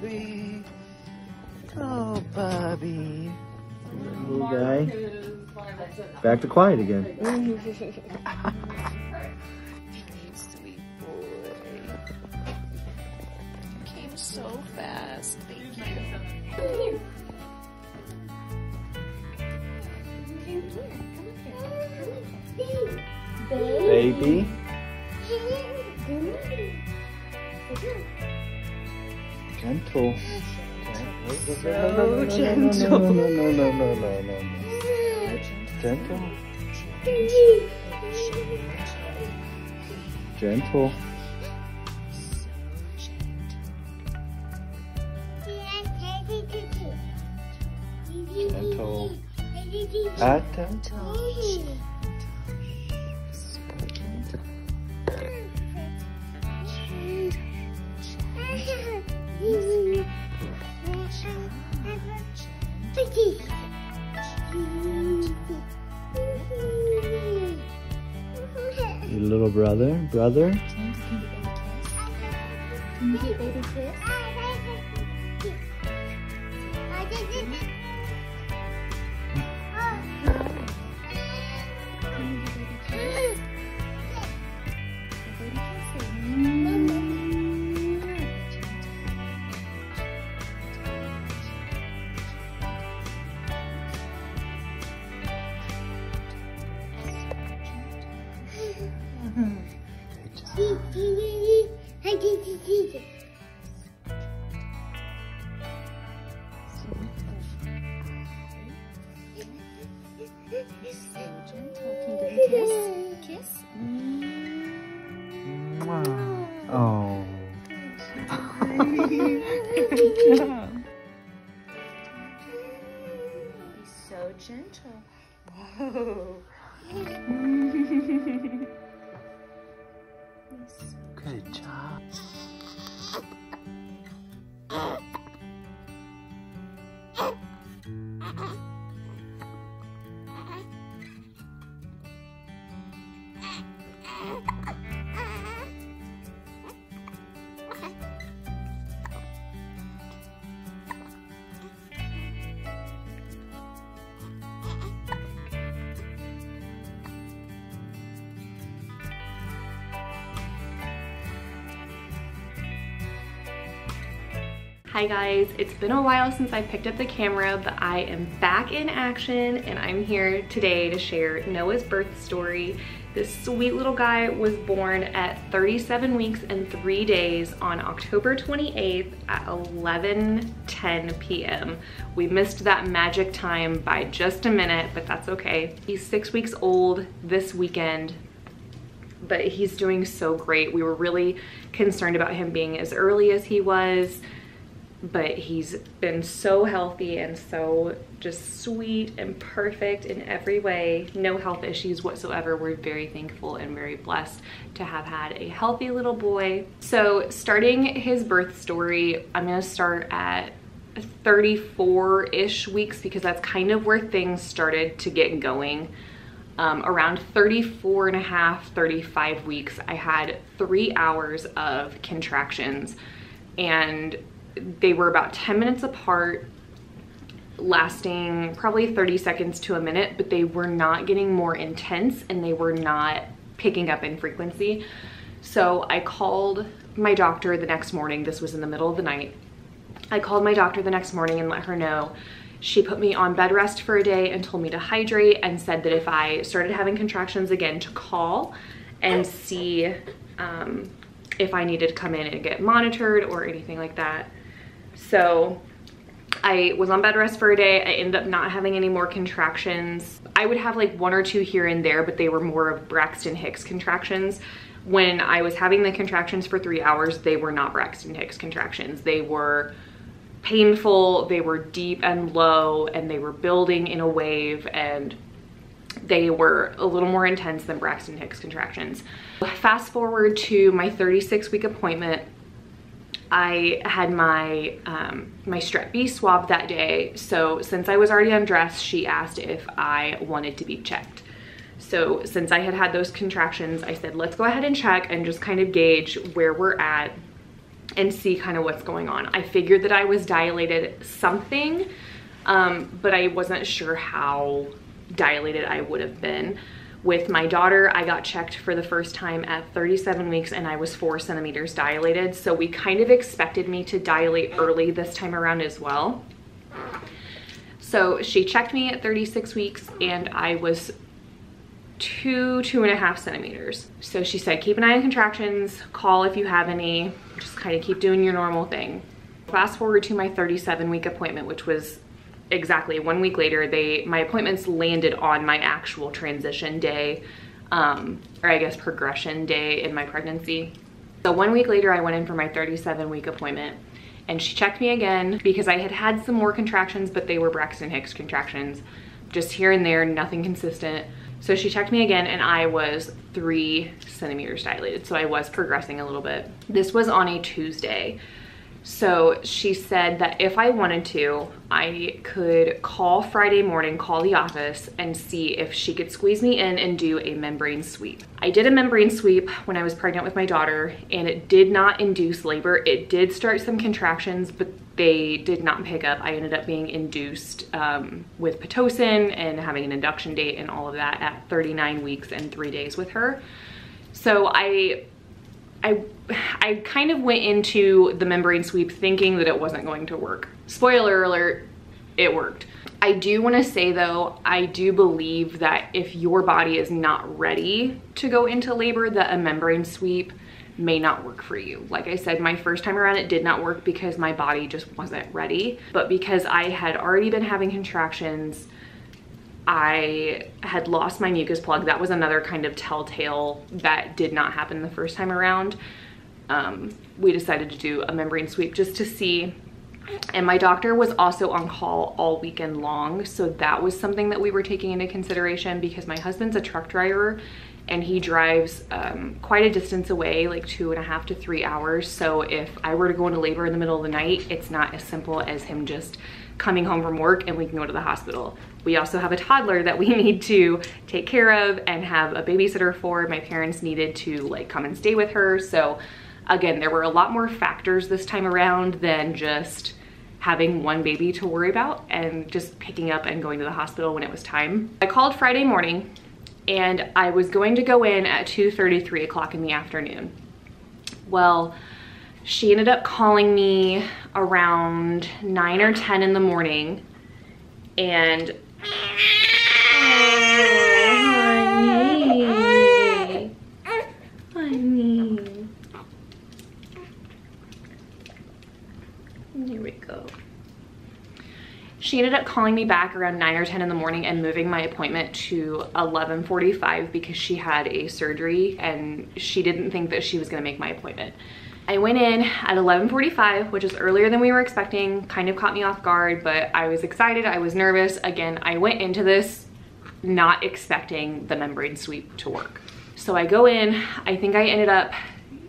Bubby. Oh, Bubby. Little guy. Back to quiet again. Sweet boy. Came so fast. Thank you. Baby. Gentle. So gentle. No, no, no, no, no, no, no. Gentle. Gentle. Gentle. Attention. Brother, brother. Can you give baby kiss? So Good Hi guys, it's been a while since I picked up the camera, but I am back in action and I'm here today to share Noah's birth story. This sweet little guy was born at 37 weeks and three days on October 28th at 11:10 p.m. We missed that magic time by just a minute, but that's okay. He's six weeks old this weekend, but he's doing so great. We were really concerned about him being as early as he was, but he's been so healthy and so just sweet and perfect in every way. No health issues whatsoever. We're very thankful and very blessed to have had a healthy little boy. So starting his birth story, I'm gonna start at 34-ish weeks because that's kind of where things started to get going. Um, around 34 and a half, 35 weeks, I had three hours of contractions and they were about 10 minutes apart lasting probably 30 seconds to a minute, but they were not getting more intense and they were not picking up in frequency. So I called my doctor the next morning. This was in the middle of the night. I called my doctor the next morning and let her know. She put me on bed rest for a day and told me to hydrate and said that if I started having contractions again to call and see um, if I needed to come in and get monitored or anything like that. So I was on bed rest for a day. I ended up not having any more contractions. I would have like one or two here and there, but they were more of Braxton Hicks contractions. When I was having the contractions for three hours, they were not Braxton Hicks contractions. They were painful, they were deep and low, and they were building in a wave, and they were a little more intense than Braxton Hicks contractions. Fast forward to my 36 week appointment, I had my um, my strep B swab that day. So since I was already undressed, she asked if I wanted to be checked. So since I had had those contractions, I said, let's go ahead and check and just kind of gauge where we're at. and see kind of what's going on. I figured that I was dilated something, um, but I wasn't sure how dilated I would have been. With my daughter, I got checked for the first time at 37 weeks and I was four centimeters dilated. So we kind of expected me to dilate early this time around as well. So she checked me at 36 weeks and I was two, two and a half centimeters. So she said, keep an eye on contractions, call if you have any, just kind of keep doing your normal thing. Fast forward to my 37 week appointment, which was exactly one week later, they my appointments landed on my actual transition day, um, or I guess progression day in my pregnancy. So one week later, I went in for my 37 week appointment and she checked me again because I had had some more contractions, but they were Braxton Hicks contractions, just here and there, nothing consistent. So she checked me again and I was three centimeters dilated. So I was progressing a little bit. This was on a Tuesday. So she said that if I wanted to, I could call Friday morning, call the office and see if she could squeeze me in and do a membrane sweep. I did a membrane sweep when I was pregnant with my daughter and it did not induce labor. It did start some contractions, but they did not pick up. I ended up being induced um, with Pitocin and having an induction date and all of that at 39 weeks and three days with her. So I I, I kind of went into the membrane sweep thinking that it wasn't going to work. Spoiler alert, it worked. I do want to say though, I do believe that if your body is not ready to go into labor, that a membrane sweep may not work for you. Like I said, my first time around it did not work because my body just wasn't ready. But because I had already been having contractions, I had lost my mucus plug. That was another kind of telltale that did not happen the first time around. Um, we decided to do a membrane sweep just to see. And my doctor was also on call all weekend long. So that was something that we were taking into consideration because my husband's a truck driver and he drives um, quite a distance away, like two and a half to three hours. So if I were to go into labor in the middle of the night, it's not as simple as him just coming home from work and we can go to the hospital. We also have a toddler that we need to take care of and have a babysitter for. My parents needed to like come and stay with her. So again, there were a lot more factors this time around than just having one baby to worry about and just picking up and going to the hospital when it was time. I called Friday morning and I was going to go in at 2.33 o'clock in the afternoon. Well, she ended up calling me around 9 or 10 in the morning and honey. Honey. Here we go. She ended up calling me back around 9 or 10 in the morning and moving my appointment to 11.45 because she had a surgery and she didn't think that she was going to make my appointment. I went in at 11.45, which is earlier than we were expecting, kind of caught me off guard, but I was excited, I was nervous. Again, I went into this not expecting the membrane sweep to work. So I go in, I think I ended up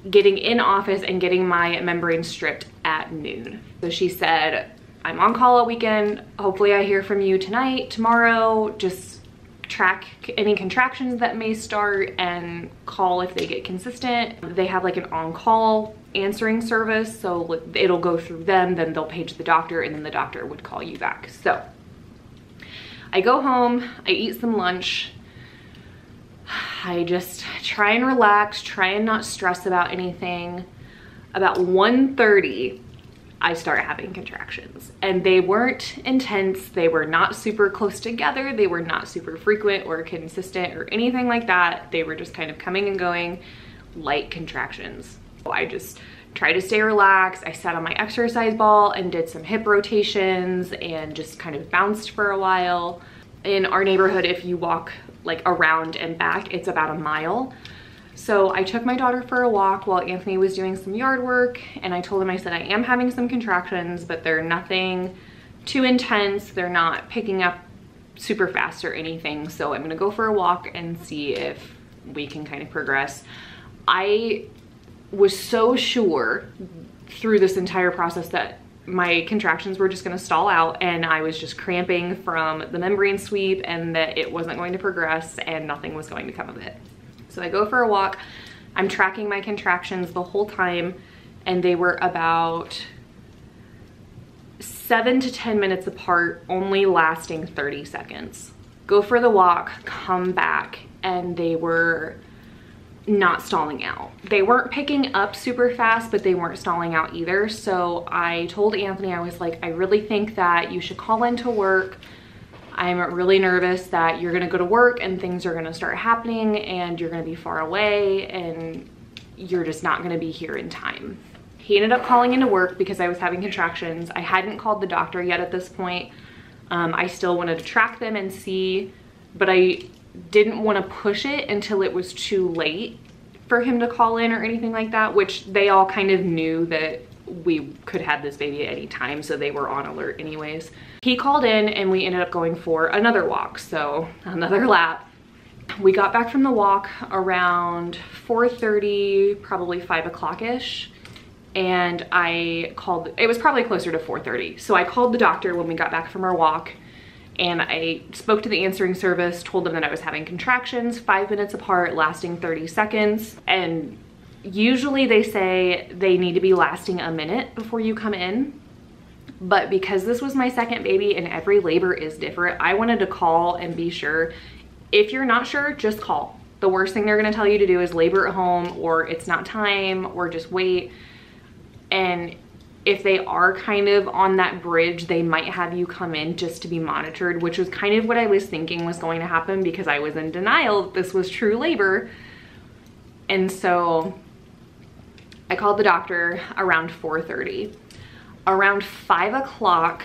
getting in office and getting my membrane stripped at noon. So she said, I'm on call all weekend. Hopefully I hear from you tonight, tomorrow. Just track any contractions that may start and call if they get consistent. They have like an on-call answering service. So it'll go through them, then they'll page the doctor and then the doctor would call you back. So I go home, I eat some lunch. I just try and relax, try and not stress about anything. About 1.30, I start having contractions and they weren't intense. They were not super close together. They were not super frequent or consistent or anything like that. They were just kind of coming and going light contractions. I just tried to stay relaxed. I sat on my exercise ball and did some hip rotations and just kind of bounced for a while. In our neighborhood, if you walk like around and back, it's about a mile. So I took my daughter for a walk while Anthony was doing some yard work and I told him, I said, I am having some contractions, but they're nothing too intense. They're not picking up super fast or anything. So I'm gonna go for a walk and see if we can kind of progress. I was so sure through this entire process that my contractions were just gonna stall out and I was just cramping from the membrane sweep and that it wasn't going to progress and nothing was going to come of it. So I go for a walk, I'm tracking my contractions the whole time and they were about seven to 10 minutes apart, only lasting 30 seconds. Go for the walk, come back, and they were not stalling out. They weren't picking up super fast, but they weren't stalling out either. So I told Anthony, I was like, I really think that you should call into work. I'm really nervous that you're gonna go to work and things are gonna start happening and you're gonna be far away and you're just not gonna be here in time. He ended up calling into work because I was having contractions. I hadn't called the doctor yet at this point. Um, I still wanted to track them and see, but I didn't want to push it until it was too late for him to call in or anything like that, which they all kind of knew that we could have this baby at any time, so they were on alert anyways. He called in and we ended up going for another walk, so another lap. We got back from the walk around 4.30, probably 5 o'clock-ish, and I called, it was probably closer to 4.30. So I called the doctor when we got back from our walk and I spoke to the answering service, told them that I was having contractions, five minutes apart, lasting 30 seconds. And usually they say they need to be lasting a minute before you come in. But because this was my second baby and every labor is different, I wanted to call and be sure. If you're not sure, just call. The worst thing they're gonna tell you to do is labor at home or it's not time or just wait. And if they are kind of on that bridge, they might have you come in just to be monitored, which was kind of what I was thinking was going to happen because I was in denial that this was true labor. And so I called the doctor around 4.30. Around five o'clock,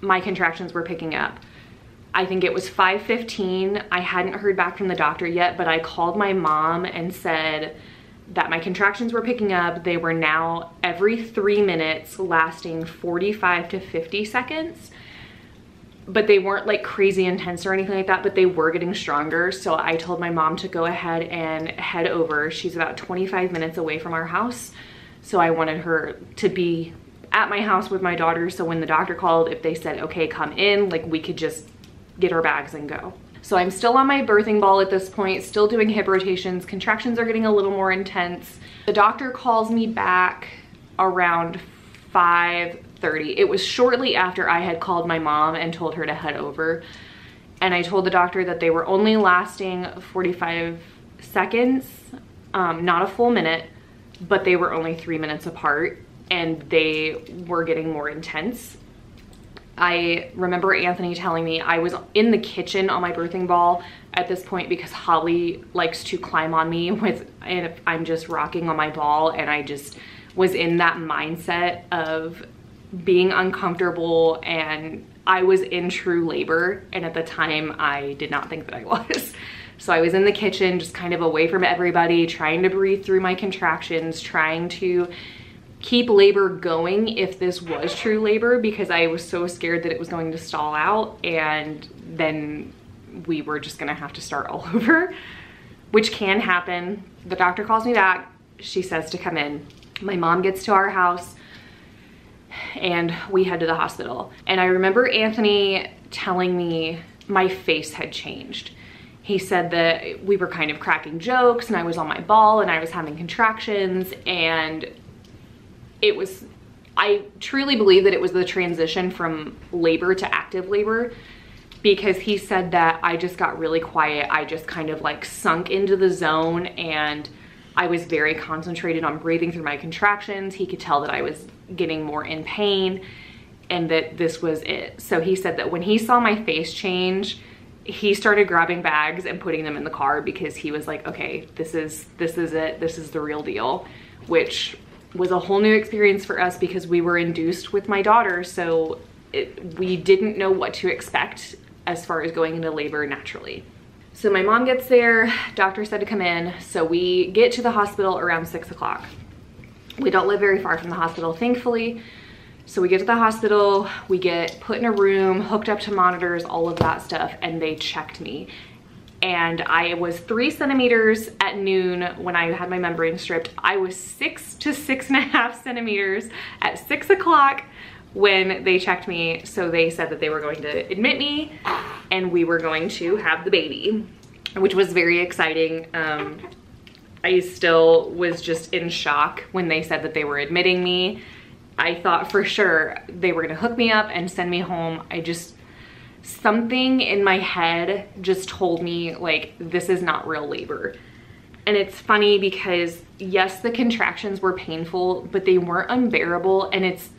my contractions were picking up. I think it was 5.15. I hadn't heard back from the doctor yet, but I called my mom and said, that my contractions were picking up. They were now every three minutes lasting 45 to 50 seconds. But they weren't like crazy intense or anything like that, but they were getting stronger. So I told my mom to go ahead and head over. She's about 25 minutes away from our house. So I wanted her to be at my house with my daughter. So when the doctor called, if they said, okay, come in, like we could just get our bags and go. So I'm still on my birthing ball at this point, still doing hip rotations. Contractions are getting a little more intense. The doctor calls me back around 5.30. It was shortly after I had called my mom and told her to head over. And I told the doctor that they were only lasting 45 seconds, um, not a full minute, but they were only three minutes apart and they were getting more intense. I remember Anthony telling me I was in the kitchen on my birthing ball at this point because Holley likes to climb on me with and I'm just rocking on my ball and I just was in that mindset of being uncomfortable and I was in true labor and at the time I did not think that I was. So I was in the kitchen just kind of away from everybody trying to breathe through my contractions, trying to keep labor going if this was true labor because I was so scared that it was going to stall out and then we were just gonna have to start all over, which can happen. The doctor calls me back. She says to come in. My mom gets to our house and we head to the hospital. And I remember Anthony telling me my face had changed. He said that we were kind of cracking jokes and I was on my ball and I was having contractions and it was, I truly believe that it was the transition from labor to active labor because he said that I just got really quiet. I just kind of like sunk into the zone and I was very concentrated on breathing through my contractions. He could tell that I was getting more in pain and that this was it. So he said that when he saw my face change, he started grabbing bags and putting them in the car because he was like, okay, this is, this is it. This is the real deal, which was a whole new experience for us because we were induced with my daughter. So it, we didn't know what to expect as far as going into labor naturally. So my mom gets there, doctor said to come in. So we get to the hospital around six o'clock. We don't live very far from the hospital, thankfully. So we get to the hospital, we get put in a room, hooked up to monitors, all of that stuff, and they checked me and I was three centimeters at noon when I had my membrane stripped. I was six to six and a half centimeters at six o'clock when they checked me. So they said that they were going to admit me and we were going to have the baby, which was very exciting. Um, I still was just in shock when they said that they were admitting me. I thought for sure they were gonna hook me up and send me home. I just, something in my head just told me like, this is not real labor. And it's funny because yes, the contractions were painful, but they weren't unbearable. And it's,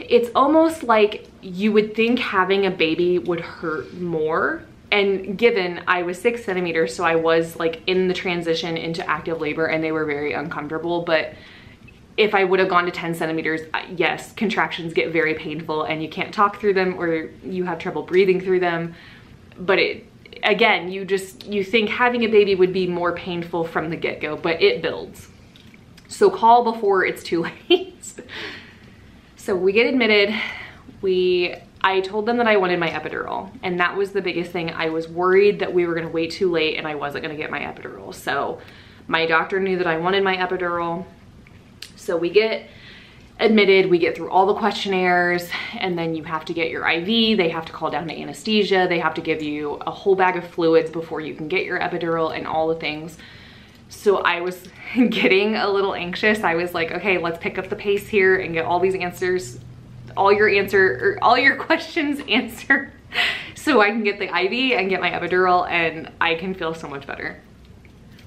it's almost like you would think having a baby would hurt more. And given I was six centimeters, so I was like in the transition into active labor and they were very uncomfortable. But if I would have gone to 10 centimeters, yes, contractions get very painful and you can't talk through them or you have trouble breathing through them. But it, again, you just, you think having a baby would be more painful from the get-go, but it builds. So call before it's too late. so we get admitted, we, I told them that I wanted my epidural and that was the biggest thing. I was worried that we were gonna wait too late and I wasn't gonna get my epidural. So my doctor knew that I wanted my epidural. So we get admitted, we get through all the questionnaires and then you have to get your IV, they have to call down to anesthesia, they have to give you a whole bag of fluids before you can get your epidural and all the things. So I was getting a little anxious. I was like, okay, let's pick up the pace here and get all these answers, all your answer, or all your questions answered so I can get the IV and get my epidural and I can feel so much better.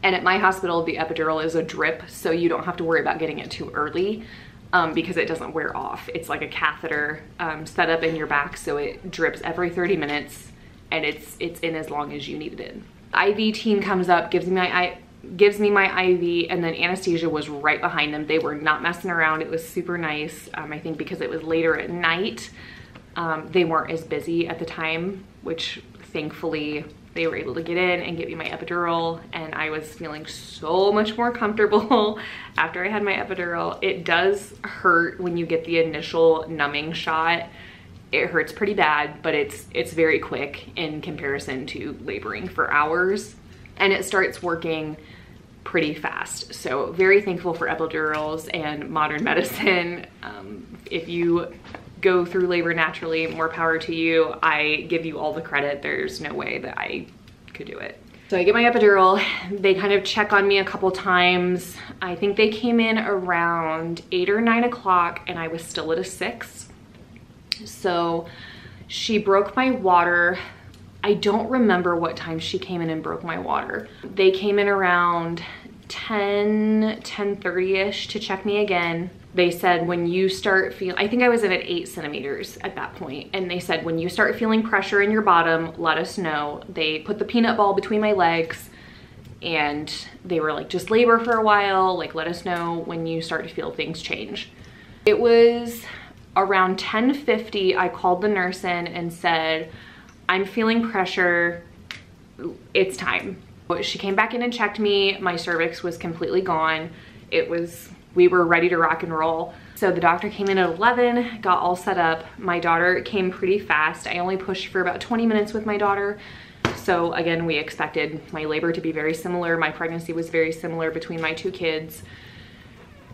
And at my hospital, the epidural is a drip, so you don't have to worry about getting it too early um, because it doesn't wear off. It's like a catheter um, set up in your back so it drips every 30 minutes and it's it's in as long as you need it in. IV team comes up, gives me my I gives me my IV and then anesthesia was right behind them. They were not messing around. It was super nice. Um, I think because it was later at night, um, they weren't as busy at the time, which thankfully they were able to get in and give me my epidural and I was feeling so much more comfortable after I had my epidural. It does hurt when you get the initial numbing shot. It hurts pretty bad, but it's it's very quick in comparison to laboring for hours and it starts working pretty fast. So very thankful for epidurals and modern medicine. Um, if you go through labor naturally, more power to you. I give you all the credit. There's no way that I could do it. So I get my epidural. They kind of check on me a couple times. I think they came in around eight or nine o'clock and I was still at a six. So she broke my water. I don't remember what time she came in and broke my water. They came in around 10, 10.30ish to check me again they said when you start feeling, I think I was in at eight centimeters at that point, and they said when you start feeling pressure in your bottom, let us know. They put the peanut ball between my legs and they were like, just labor for a while, like let us know when you start to feel things change. It was around 10.50, I called the nurse in and said, I'm feeling pressure, it's time. She came back in and checked me, my cervix was completely gone. It was we were ready to rock and roll. So the doctor came in at 11, got all set up. My daughter came pretty fast. I only pushed for about 20 minutes with my daughter. So again, we expected my labor to be very similar. My pregnancy was very similar between my two kids.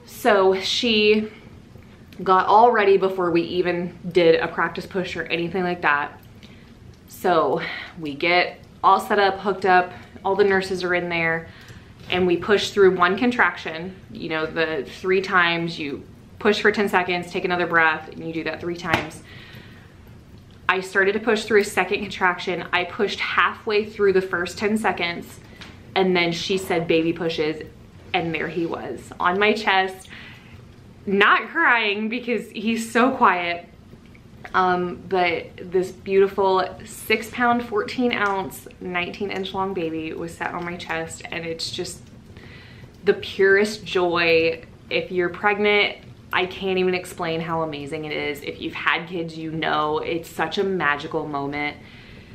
So she got all ready before we even did a practice push or anything like that. So we get all set up, hooked up, all the nurses are in there and we push through one contraction, you know, the three times you push for 10 seconds, take another breath, and you do that three times. I started to push through a second contraction. I pushed halfway through the first 10 seconds, and then she said baby pushes, and there he was on my chest, not crying because he's so quiet, um, but this beautiful six pound, 14 ounce, 19 inch long baby was sat on my chest and it's just the purest joy. If you're pregnant, I can't even explain how amazing it is. If you've had kids, you know it's such a magical moment.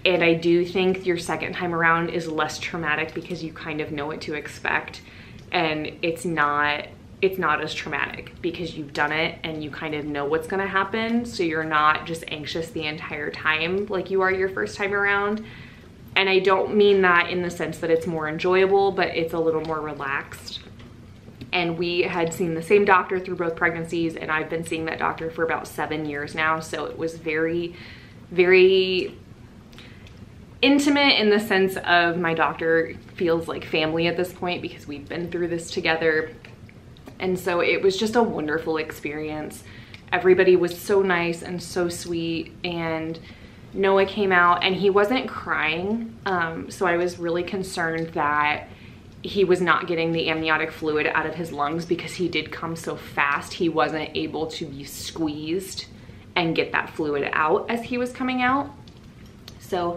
And I do think your second time around is less traumatic because you kind of know what to expect. And it's not it's not as traumatic because you've done it and you kind of know what's gonna happen. So you're not just anxious the entire time like you are your first time around. And I don't mean that in the sense that it's more enjoyable, but it's a little more relaxed. And we had seen the same doctor through both pregnancies and I've been seeing that doctor for about seven years now. So it was very, very intimate in the sense of my doctor feels like family at this point because we've been through this together. And so it was just a wonderful experience. Everybody was so nice and so sweet and Noah came out and he wasn't crying. Um, so I was really concerned that he was not getting the amniotic fluid out of his lungs because he did come so fast. He wasn't able to be squeezed and get that fluid out as he was coming out. So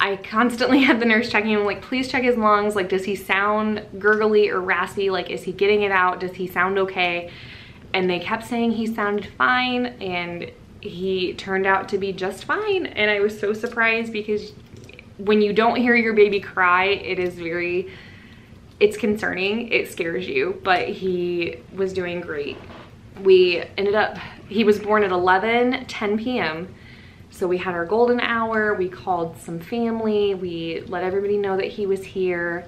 I constantly had the nurse checking him, like, please check his lungs. Like, does he sound gurgly or raspy? Like, is he getting it out? Does he sound okay? And they kept saying he sounded fine and he turned out to be just fine. And I was so surprised because when you don't hear your baby cry, it is very, it's concerning. It scares you, but he was doing great. We ended up, he was born at 11, 10 p.m. So we had our golden hour, we called some family, we let everybody know that he was here,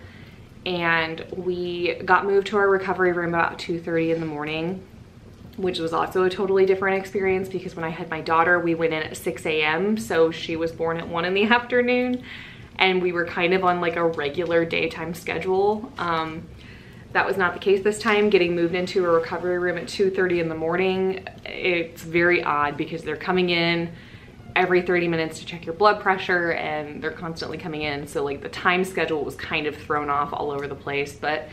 and we got moved to our recovery room about 2.30 in the morning, which was also a totally different experience because when I had my daughter, we went in at 6 a.m. So she was born at one in the afternoon and we were kind of on like a regular daytime schedule. Um, that was not the case this time. Getting moved into a recovery room at 2.30 in the morning, it's very odd because they're coming in, every 30 minutes to check your blood pressure and they're constantly coming in. So like the time schedule was kind of thrown off all over the place, but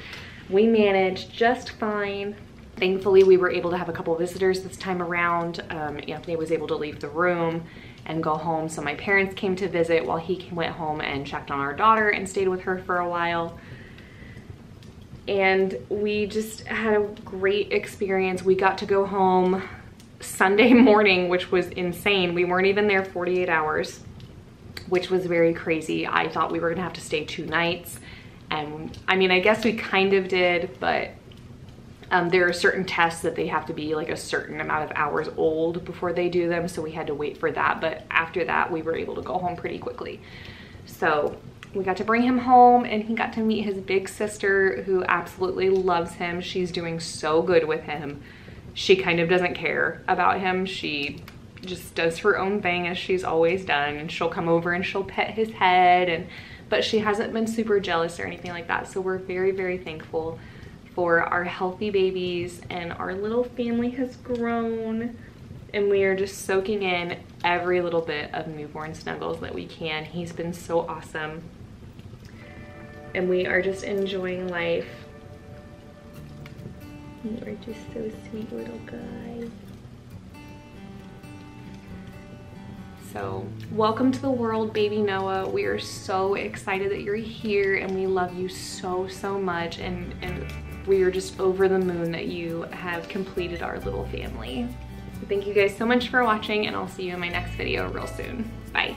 we managed just fine. Thankfully, we were able to have a couple visitors this time around. Um, Anthony was able to leave the room and go home. So my parents came to visit while he went home and checked on our daughter and stayed with her for a while. And we just had a great experience. We got to go home Sunday morning, which was insane. We weren't even there 48 hours, which was very crazy. I thought we were gonna have to stay two nights. And I mean, I guess we kind of did, but um, there are certain tests that they have to be like a certain amount of hours old before they do them. So we had to wait for that. But after that, we were able to go home pretty quickly. So we got to bring him home and he got to meet his big sister who absolutely loves him. She's doing so good with him she kind of doesn't care about him. She just does her own thing as she's always done and she'll come over and she'll pet his head and but she hasn't been super jealous or anything like that. So we're very, very thankful for our healthy babies and our little family has grown and we are just soaking in every little bit of newborn snuggles that we can. He's been so awesome. And we are just enjoying life you are just so sweet little guy. So welcome to the world, baby Noah. We are so excited that you're here and we love you so, so much. And, and we are just over the moon that you have completed our little family. Thank you guys so much for watching and I'll see you in my next video real soon. Bye.